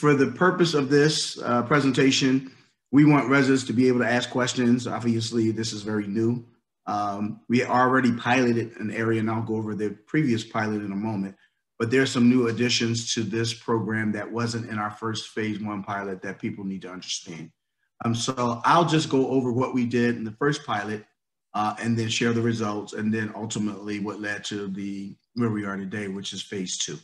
for the purpose of this uh, presentation, we want residents to be able to ask questions. Obviously, this is very new. Um, we already piloted an area, and I'll go over the previous pilot in a moment. But there's some new additions to this program that wasn't in our first phase one pilot that people need to understand. Um, so I'll just go over what we did in the first pilot uh, and then share the results, and then ultimately what led to the where we are today, which is phase two.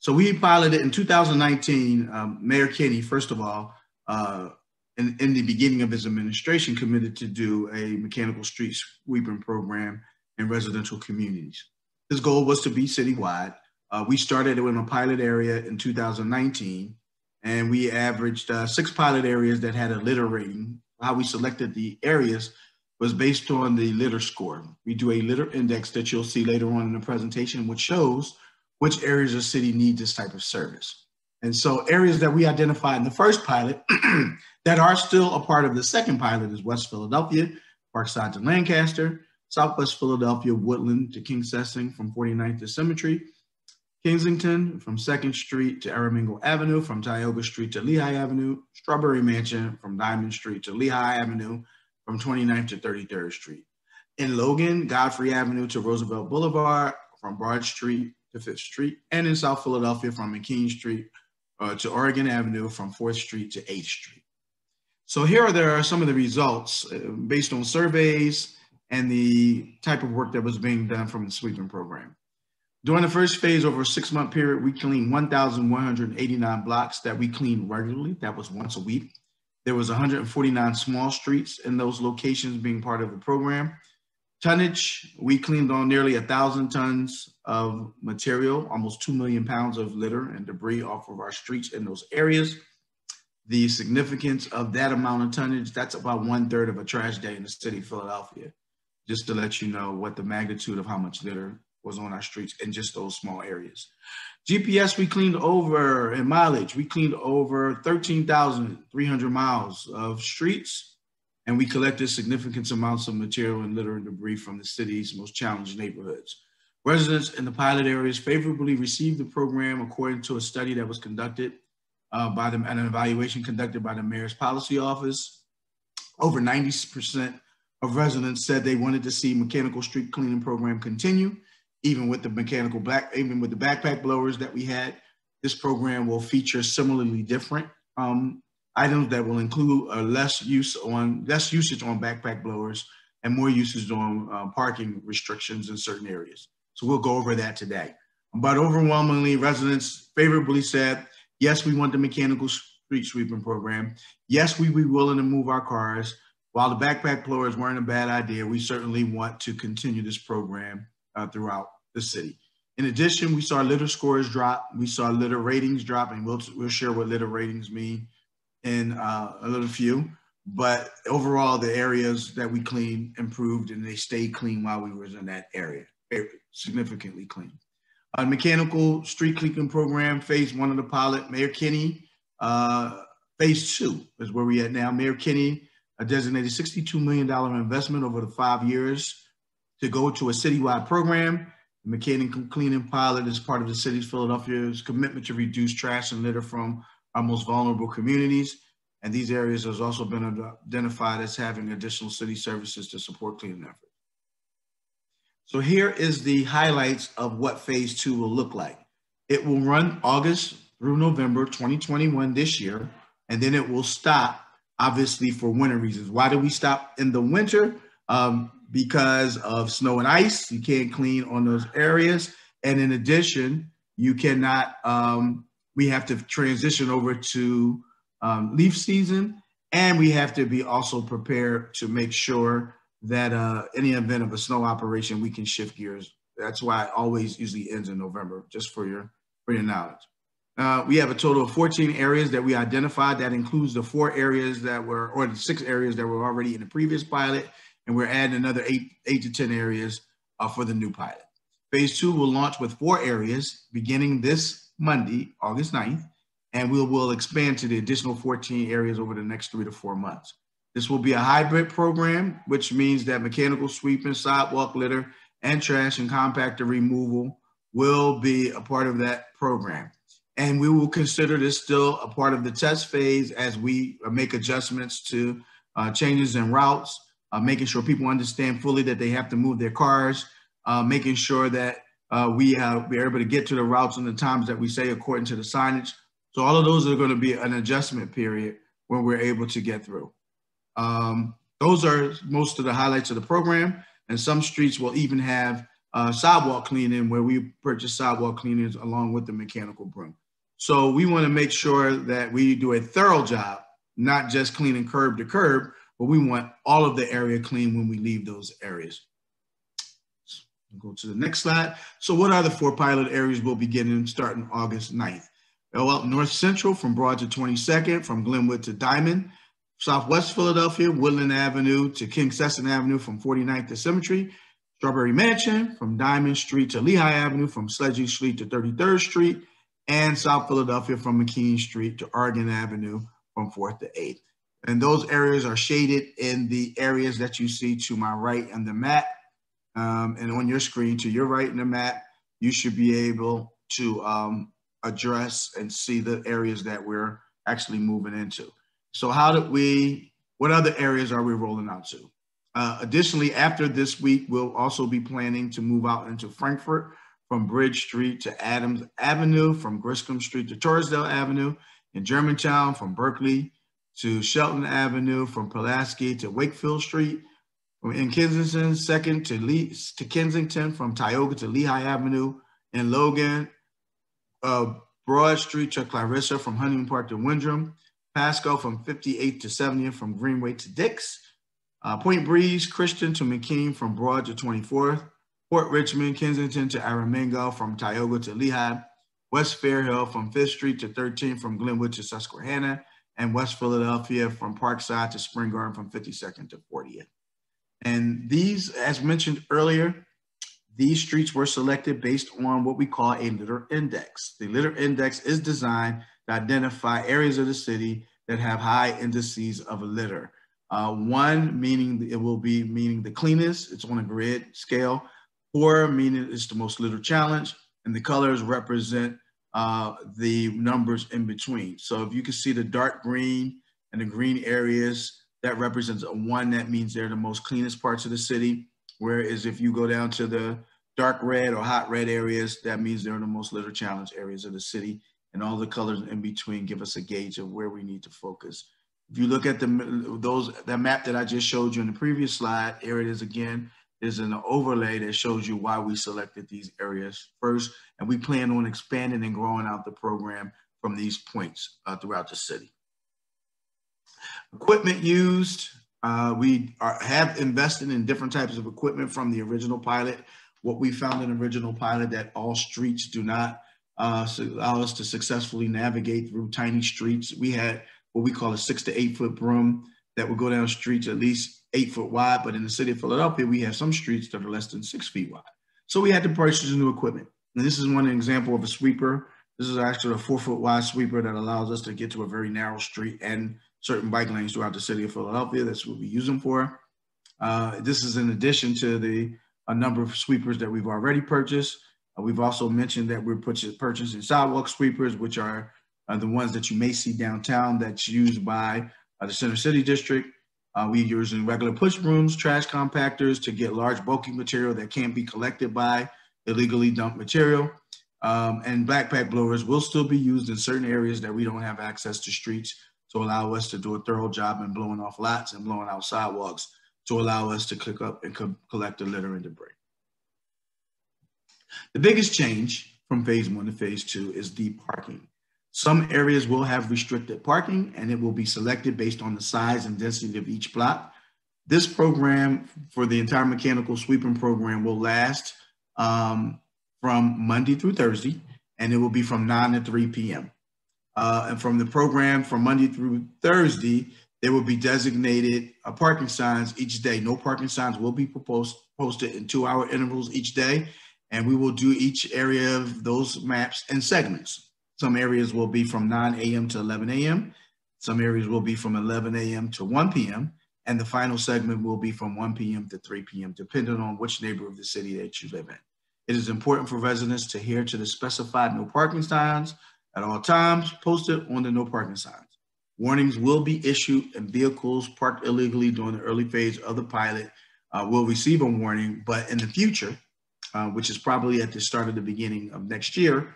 So we piloted in 2019. Um, Mayor Kenney, first of all, uh, in, in the beginning of his administration, committed to do a mechanical street sweeping program in residential communities. His goal was to be citywide. Uh, we started in a pilot area in 2019, and we averaged uh, six pilot areas that had a litter rating. How we selected the areas was based on the litter score. We do a litter index that you'll see later on in the presentation, which shows which areas of city need this type of service. And so areas that we identified in the first pilot that are still a part of the second pilot is West Philadelphia, Parkside to Lancaster, Southwest Philadelphia, Woodland to King Kingsessing from 49th to Cemetery, Kensington from 2nd Street to Aramingo Avenue, from Tioga Street to Lehigh Avenue, Strawberry Mansion from Diamond Street to Lehigh Avenue, from 29th to 33rd Street. In Logan, Godfrey Avenue to Roosevelt Boulevard, from Broad Street to Fifth Street, and in South Philadelphia from McKean Street uh, to Oregon Avenue, from 4th Street to 8th Street. So here are there are some of the results uh, based on surveys and the type of work that was being done from the sweeping program. During the first phase, over a six month period, we cleaned 1,189 blocks that we cleaned regularly. That was once a week. There was 149 small streets in those locations being part of the program. Tonnage, we cleaned on nearly a thousand tons of material, almost 2 million pounds of litter and debris off of our streets in those areas. The significance of that amount of tonnage, that's about one third of a trash day in the city of Philadelphia, just to let you know what the magnitude of how much litter was on our streets in just those small areas. GPS, we cleaned over, and mileage, we cleaned over 13,300 miles of streets, and we collected significant amounts of material and litter and debris from the city's most challenged neighborhoods. Residents in the pilot areas favorably received the program according to a study that was conducted uh, by them and an evaluation conducted by the mayor's policy office. Over 90% of residents said they wanted to see mechanical street cleaning program continue even with the mechanical back, even with the backpack blowers that we had, this program will feature similarly different um, items that will include a less use on less usage on backpack blowers and more usage on uh, parking restrictions in certain areas. So we'll go over that today. But overwhelmingly, residents favorably said, yes, we want the mechanical street sweeping program. Yes, we be willing to move our cars. While the backpack blowers weren't a bad idea, we certainly want to continue this program uh, throughout the city. In addition, we saw litter scores drop. We saw litter ratings drop, and we'll, we'll share what litter ratings mean in uh, a little few. But overall, the areas that we cleaned improved, and they stayed clean while we was in that area, significantly clean. A mechanical street cleaning program, phase one of the pilot, Mayor Kenney. Uh, phase two is where we at now. Mayor Kenney a designated $62 million investment over the five years to go to a citywide program. The mechanical cleaning pilot is part of the city of Philadelphia's commitment to reduce trash and litter from our most vulnerable communities. And these areas has also been identified as having additional city services to support cleaning efforts. So here is the highlights of what phase two will look like. It will run August through November 2021 this year, and then it will stop obviously for winter reasons. Why do we stop in the winter? Um, because of snow and ice. You can't clean on those areas. And in addition, you cannot, um, we have to transition over to um, leaf season. And we have to be also prepared to make sure that uh, any event of a snow operation, we can shift gears. That's why it always usually ends in November, just for your, for your knowledge. Uh, we have a total of 14 areas that we identified. That includes the four areas that were, or the six areas that were already in the previous pilot and we're adding another eight, eight to 10 areas uh, for the new pilot. Phase two will launch with four areas beginning this Monday, August 9th, and we will expand to the additional 14 areas over the next three to four months. This will be a hybrid program, which means that mechanical sweeping, sidewalk litter, and trash and compactor removal will be a part of that program. And we will consider this still a part of the test phase as we make adjustments to uh, changes in routes, uh, making sure people understand fully that they have to move their cars, uh, making sure that uh, we have, we're able to get to the routes and the times that we say according to the signage. So all of those are going to be an adjustment period when we're able to get through. Um, those are most of the highlights of the program. And some streets will even have uh, sidewalk cleaning where we purchase sidewalk cleaners along with the mechanical broom. So we want to make sure that we do a thorough job, not just cleaning curb to curb, but we want all of the area clean when we leave those areas. Go to the next slide. So what are the four pilot areas we'll be getting starting August 9th? Well, North Central from Broad to 22nd, from Glenwood to Diamond, Southwest Philadelphia, Woodland Avenue to Kingsessing Avenue from 49th to Cemetery, Strawberry Mansion from Diamond Street to Lehigh Avenue from Sledgey Street to 33rd Street, and South Philadelphia from McKean Street to Oregon Avenue from 4th to 8th. And those areas are shaded in the areas that you see to my right on the map. Um, and on your screen to your right in the map, you should be able to um, address and see the areas that we're actually moving into. So how did we, what other areas are we rolling out to? Uh, additionally, after this week, we'll also be planning to move out into Frankford from Bridge Street to Adams Avenue, from Griscom Street to Torresdale Avenue, in Germantown from Berkeley to Chelten Avenue, from Pulaski to Wakefield Street, in Kensington, second to Lee, to Kensington, from Tioga to Lehigh Avenue, in Logan, uh, Broad Street to Clarissa, from Hunting Park to Windrim, Paschall from 58th to 70th, from Greenway to Dix, uh, Point Breeze, Christian to McKean from Broad to 24th, Port Richmond, Kensington to Aramingo, from Tioga to Lehigh, West Fairhill from 5th Street to 13th, from Glenwood to Susquehanna, and West Philadelphia from Parkside to Spring Garden from 52nd to 40th. And these, as mentioned earlier, these streets were selected based on what we call a litter index. The litter index is designed to identify areas of the city that have high indices of litter. Uh, one meaning it will be meaning the cleanest, it's on a grid scale. Four meaning it's the most litter challenge, and the colors represent uh, the numbers in between. So if you can see the dark green and the green areas, that represents a one, that means they're the most cleanest parts of the city. Whereas if you go down to the dark red or hot red areas, that means they're the most litter challenge areas of the city. And all the colors in between give us a gauge of where we need to focus. If you look at the those that map that I just showed you in the previous slide, here it is again. There's an overlay that shows you why we selected these areas first, and we plan on expanding and growing out the program from these points uh, throughout the city. Equipment used, uh, we are, have invested in different types of equipment from the original pilot. What we found in the original pilot that all streets do not uh, allow us to successfully navigate through tiny streets. We had what we call a six to eight foot broom that would go down streets at least eight foot wide. But in the city of Philadelphia, we have some streets that are less than six feet wide. So we had to purchase new equipment. And this is one example of a sweeper. This is actually a four foot wide sweeper that allows us to get to a very narrow street and certain bike lanes throughout the city of Philadelphia. That's what we use them for. Uh, this is in addition to the a number of sweepers that we've already purchased. Uh, we've also mentioned that we're purchasing sidewalk sweepers, which are uh, the ones that you may see downtown that's used by uh, the Center City District. Uh, we're using regular push brooms, trash compactors to get large bulky material that can't be collected by illegally dumped material. Um, and backpack blowers will still be used in certain areas that we don't have access to streets to allow us to do a thorough job in blowing off lots and blowing out sidewalks to allow us to click up and co collect the litter and debris. The biggest change from phase one to phase two is deep parking. Some areas will have restricted parking and it will be selected based on the size and density of each block. This program for the entire mechanical sweeping program will last um, from Monday through Thursday and it will be from 9 to 3 p.m. Uh, and from the program from Monday through Thursday, there will be designated uh, parking signs each day. No parking signs will be proposed, posted in two hour intervals each day. And we will do each area of those maps in segments. Some areas will be from 9 a.m. to 11 a.m. Some areas will be from 11 a.m. to 1 p.m. And the final segment will be from 1 p.m. to 3 p.m., depending on which neighborhood of the city that you live in. It is important for residents to adhere to the specified no parking signs at all times posted on the no parking signs. Warnings will be issued and vehicles parked illegally during the early phase of the pilot uh, will receive a warning, but in the future, uh, which is probably at the start of the beginning of next year,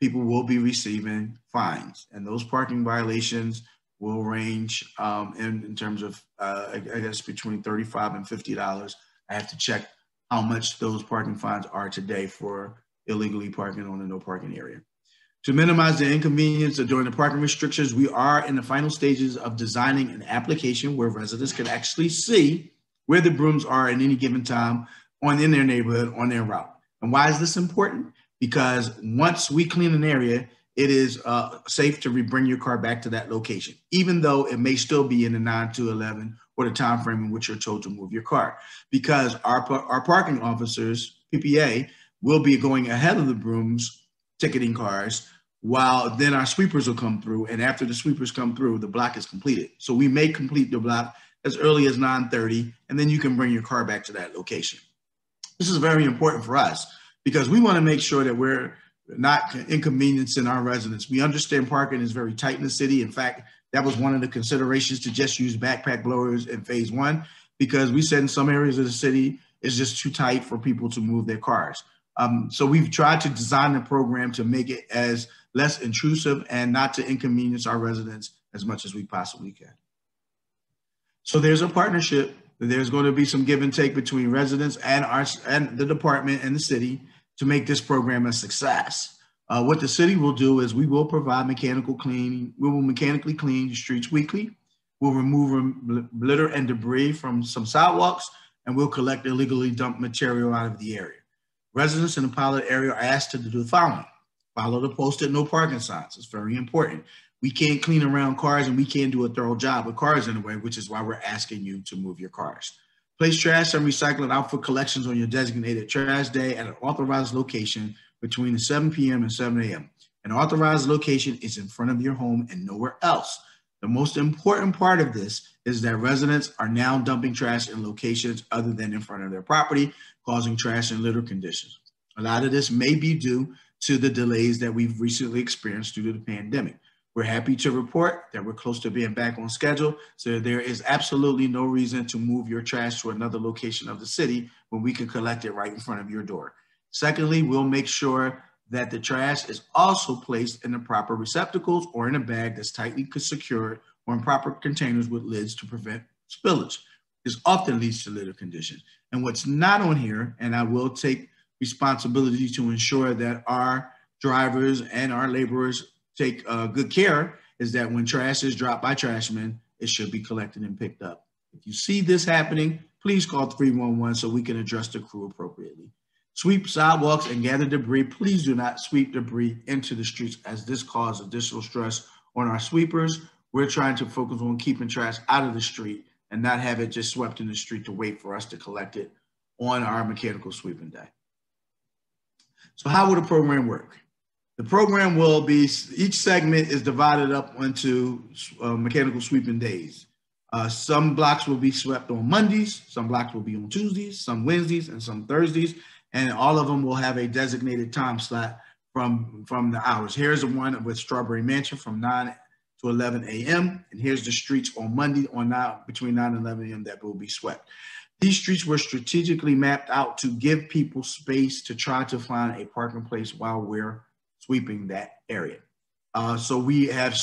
people will be receiving fines. And those parking violations will range um, in, in terms of, uh, I, I guess, between 35 and $50. I have to check how much those parking fines are today for illegally parking on the no parking area. To minimize the inconvenience of during the parking restrictions, we are in the final stages of designing an application where residents can actually see where the brooms are at any given time on in their neighborhood on their route. And why is this important? Because once we clean an area, it is uh, safe to bring your car back to that location, even though it may still be in the 9 to 11 or the time frame in which you're told to move your car. Because our, our parking officers, PPA, will be going ahead of the brooms ticketing cars while then our sweepers will come through. And after the sweepers come through, the block is completed. So we may complete the block as early as 9.30, and then you can bring your car back to that location. This is very important for us because we want to make sure that we're not inconveniencing our residents. We understand parking is very tight in the city. In fact, that was one of the considerations to just use backpack blowers in phase one because we said in some areas of the city it's just too tight for people to move their cars. Um, so we've tried to design the program to make it as less intrusive and not to inconvenience our residents as much as we possibly can. So there's a partnership. There's going to be some give and take between residents and our and the department and the city to make this program a success. Uh, what the city will do is we will provide mechanical cleaning. We will mechanically clean the streets weekly. We'll remove litter and debris from some sidewalks, and we'll collect illegally dumped material out of the area. Residents in the pilot area are asked to do the following. Follow the posted no parking signs. It's very important. We can't clean around cars and we can't do a thorough job with cars anyway, which is why we're asking you to move your cars. Place trash and recycling out for collections on your designated trash day at an authorized location between 7 p.m. and 7 a.m. An authorized location is in front of your home and nowhere else. The most important part of this is that residents are now dumping trash in locations other than in front of their property, causing trash and litter conditions. A lot of this may be due to the delays that we've recently experienced due to the pandemic. We're happy to report that we're close to being back on schedule. So there is absolutely no reason to move your trash to another location of the city when we can collect it right in front of your door. Secondly, we'll make sure that the trash is also placed in the proper receptacles or in a bag that's tightly secured or in proper containers with lids to prevent spillage. This often leads to litter conditions. And what's not on here, and I will take responsibility to ensure that our drivers and our laborers take uh, good care is that when trash is dropped by trashmen, it should be collected and picked up. If you see this happening, please call 311 so we can address the crew appropriately. Sweep sidewalks and gather debris. Please do not sweep debris into the streets as this causes additional stress on our sweepers. We're trying to focus on keeping trash out of the street and not have it just swept in the street to wait for us to collect it on our mechanical sweeping day. So how will the program work? The program will be, each segment is divided up into uh, mechanical sweeping days. Uh, some blocks will be swept on Mondays, some blocks will be on Tuesdays, some Wednesdays, and some Thursdays, and all of them will have a designated time slot from, from the hours. Here's the one with Strawberry Mansion from 9 to 11 a.m., and here's the streets on Monday on now between 9 and 11 a.m. that will be swept. These streets were strategically mapped out to give people space to try to find a parking place while we're sweeping that area. Uh, so we have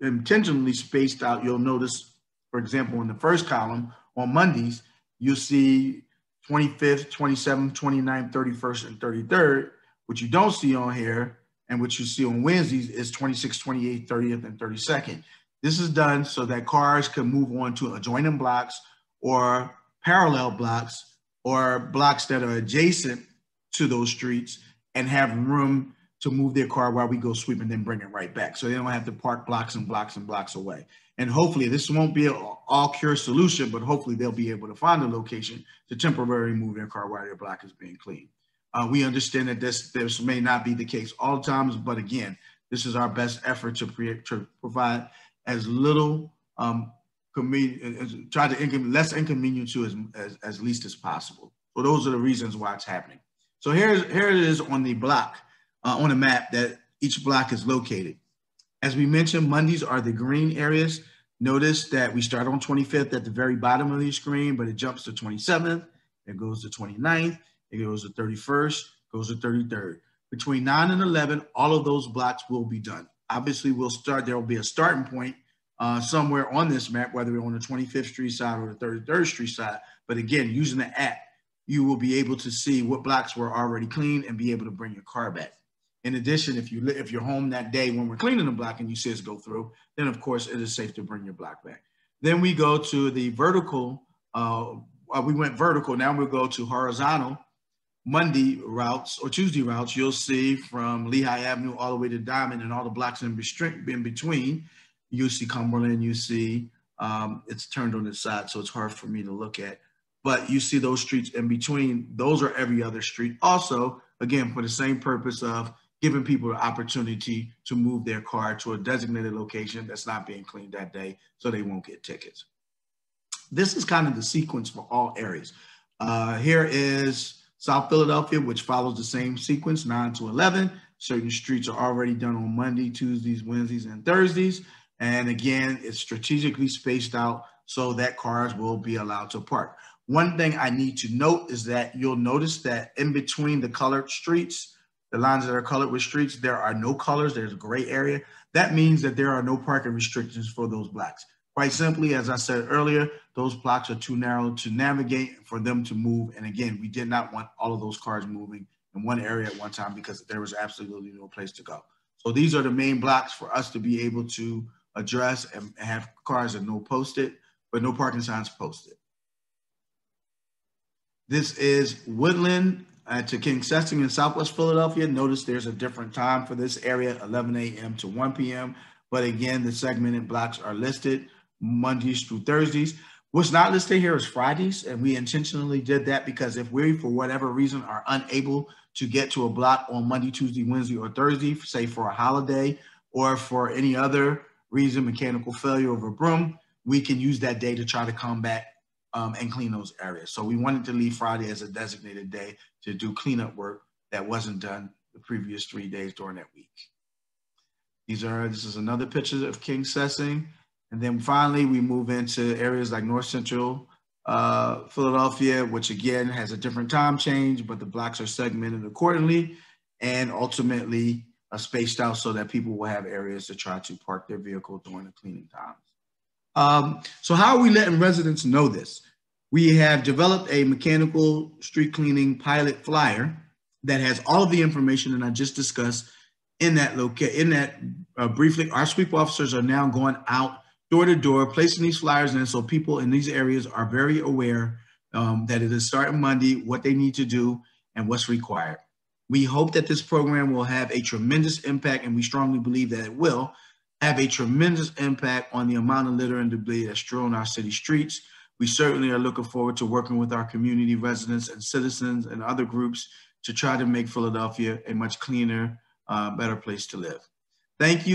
intentionally spaced out. You'll notice, for example, in the first column on Mondays, you'll see 25th, 27th, 29th, 31st, and 33rd. What you don't see on here and what you see on Wednesdays is 26th, 28th, 30th, and 32nd. This is done so that cars can move on to adjoining blocks or parallel blocks or blocks that are adjacent to those streets and have room to move their car while we go sweep and then bring it right back. So they don't have to park blocks and blocks and blocks away. And hopefully this won't be an all cure solution, but hopefully they'll be able to find a location to temporarily move their car while their block is being cleaned. Uh, we understand that this, this may not be the case all times, but again, this is our best effort to, pre- to provide as little um, try to income less inconvenience to as, as, as least as possible. So those are the reasons why it's happening. So here's here it is on the block uh, on a map that each block is located. As we mentioned, Mondays are the green areas. Notice that we start on 25th at the very bottom of the screen, but it jumps to 27th, it goes to 29th, it goes to 31st, goes to 33rd. Between 9 and 11, all of those blocks will be done. Obviously, we'll start, there will be a starting point uh, somewhere on this map, whether we're on the 25th Street side or the 33rd Street side. But again, using the app, you will be able to see what blocks were already cleaned and be able to bring your car back. In addition, if you if you're home that day when we're cleaning the block and you see us go through, then of course it is safe to bring your block back. Then we go to the vertical. Uh, uh, we went vertical. Now we'll go to horizontal Monday routes or Tuesday routes. You'll see from Lehigh Avenue all the way to Diamond and all the blocks in, in between. You see Cumberland. You see um, it's turned on its side, so it's hard for me to look at. But you see those streets in between. Those are every other street. Also, again, for the same purpose of giving people the opportunity to move their car to a designated location that's not being cleaned that day so they won't get tickets. This is kind of the sequence for all areas. Uh, here is South Philadelphia, which follows the same sequence, 9 to 11. Certain streets are already done on Monday, Tuesdays, Wednesdays, and Thursdays. And again, it's strategically spaced out so that cars will be allowed to park. One thing I need to note is that you'll notice that in between the colored streets, the lines that are colored with streets, there are no colors, there's a gray area. That means that there are no parking restrictions for those blocks. Quite simply, as I said earlier, those blocks are too narrow to navigate for them to move. And again, we did not want all of those cars moving in one area at one time because there was absolutely no place to go. So these are the main blocks for us to be able to address and have cars that no posted, but no parking signs posted. This is Woodland uh, to Kingsessing in Southwest Philadelphia. Notice there's a different time for this area, 11 a.m. to 1 p.m. But again, the segmented blocks are listed Mondays through Thursdays. What's not listed here is Fridays, and we intentionally did that because if we, for whatever reason, are unable to get to a block on Monday, Tuesday, Wednesday, or Thursday, say for a holiday or for any other reason, mechanical failure of a broom, we can use that day to try to come back um, and clean those areas. So we wanted to leave Friday as a designated day to do cleanup work that wasn't done the previous three days during that week. These are, this is another picture of Kingsessing. And then finally, we move into areas like North Central uh, Philadelphia, which again has a different time change, but the blocks are segmented accordingly and ultimately uh, spaced out so that people will have areas to try to park their vehicle during the cleaning times. Um, so how are we letting residents know this? We have developed a mechanical street cleaning pilot flyer that has all of the information that I just discussed in that. In that uh, briefly, our sweep officers are now going out door to door, placing these flyers in so people in these areas are very aware um, that it is starting Monday, what they need to do, and what's required. We hope that this program will have a tremendous impact, and we strongly believe that it will have a tremendous impact on the amount of litter and debris that strewn our city streets. We certainly are looking forward to working with our community residents and citizens and other groups to try to make Philadelphia a much cleaner, uh, better place to live. Thank you.